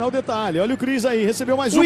O detalhe, olha o Cris aí, recebeu mais uma.